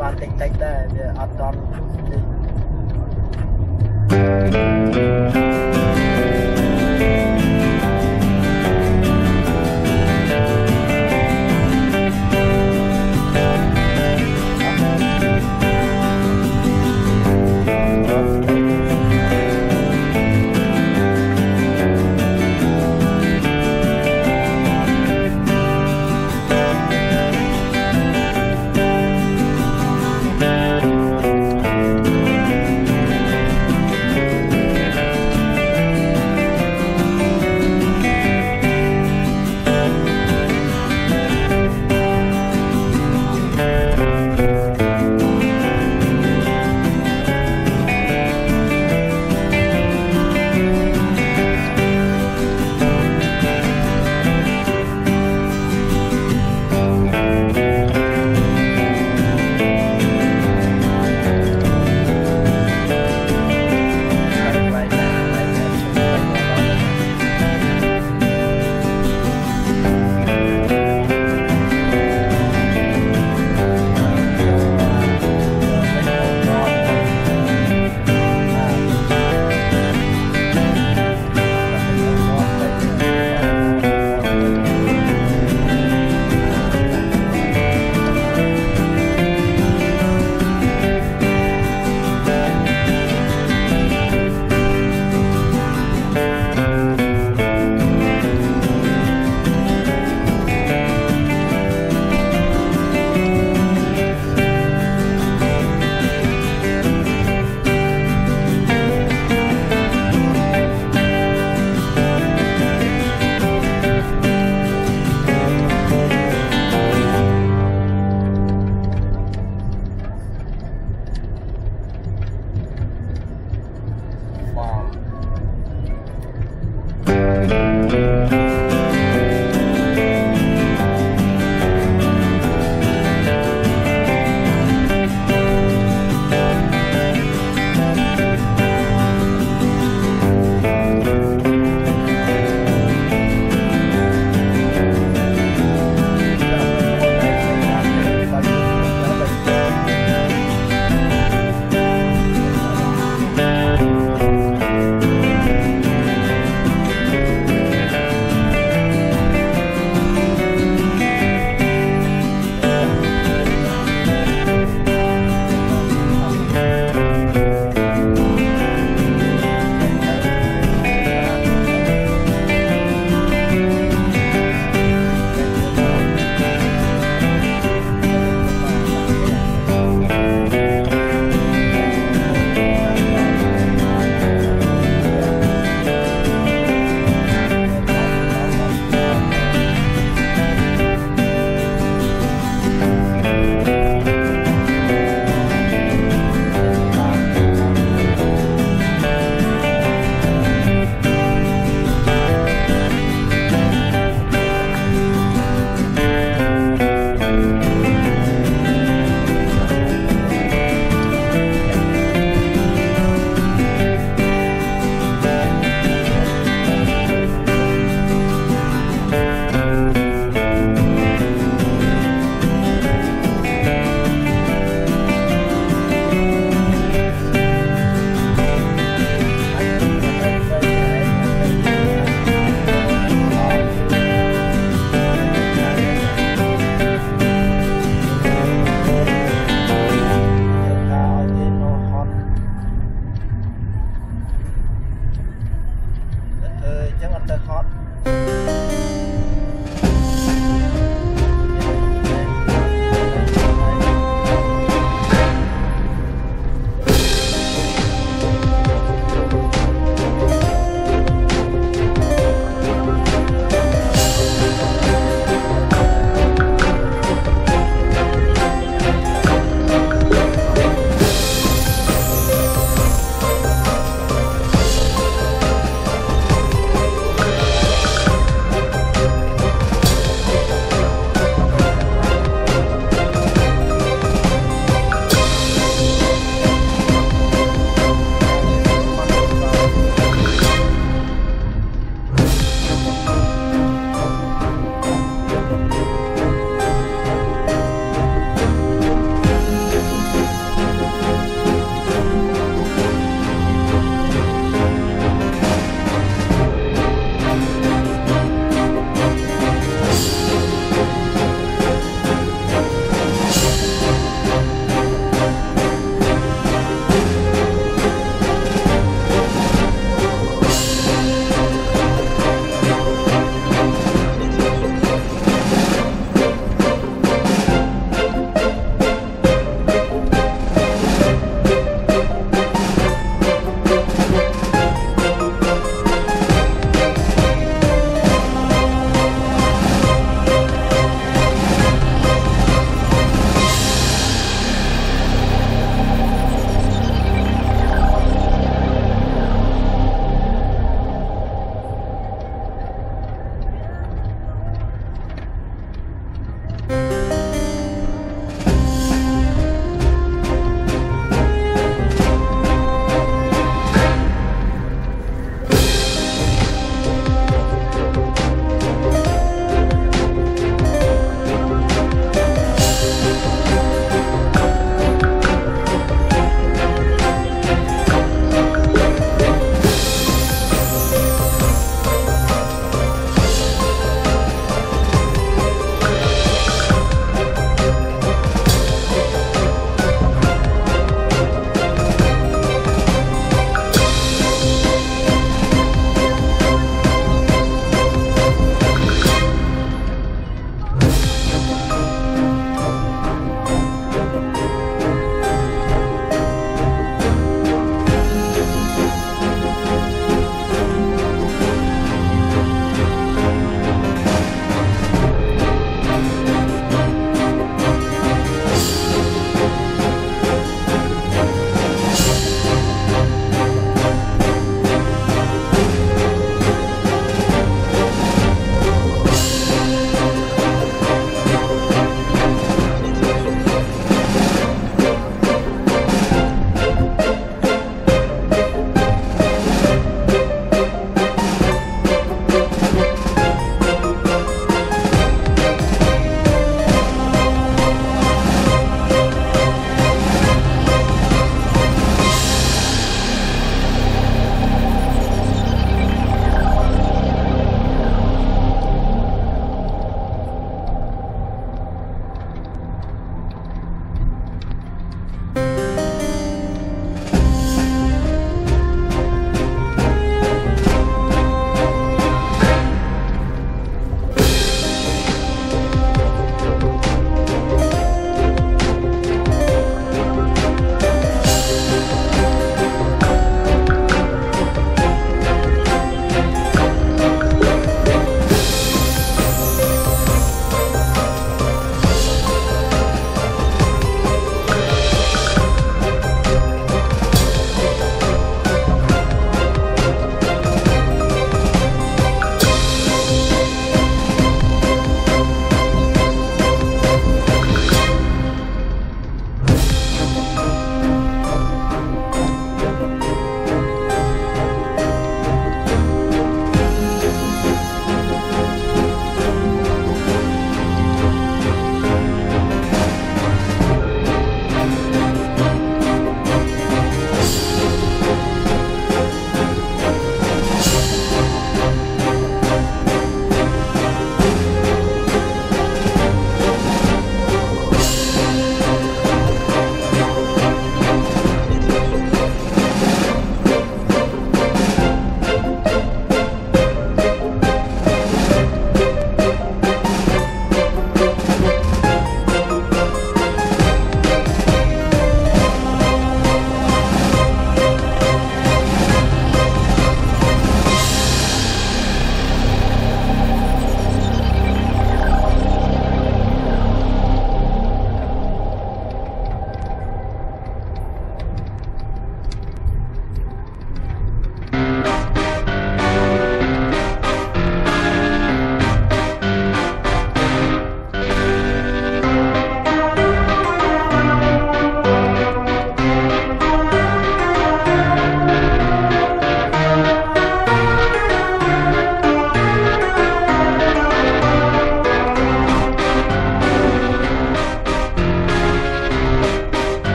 បានតិចតិចដែរវាអត់តន់ Thank you. Música